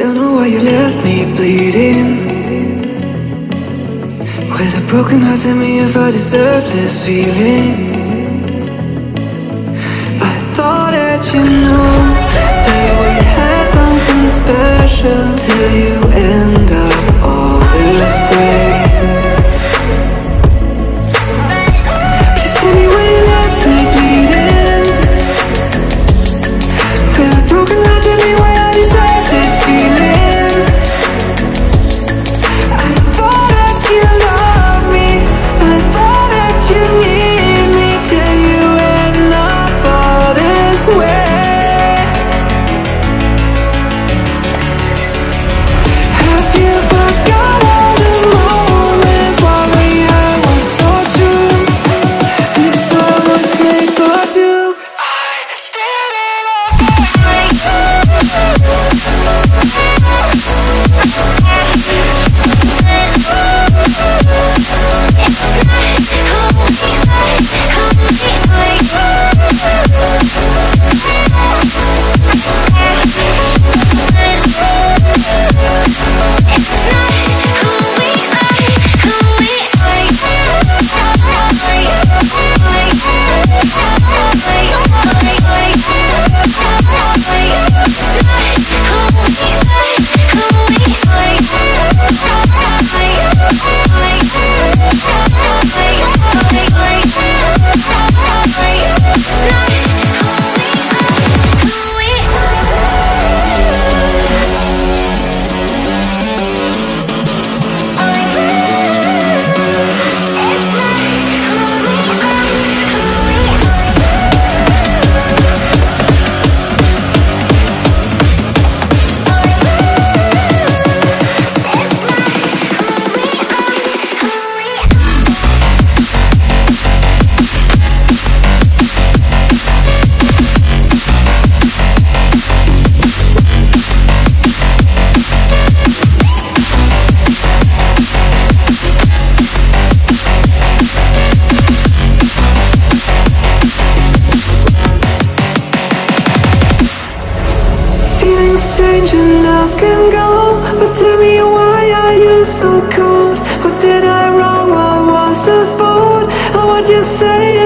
Don't know why you left me bleeding. With a broken heart, tell me if I deserve this feeling. I thought that you know That we had something special Till you. love can go But tell me why are you so cold? What did I wrong, what was the fault? And what you say?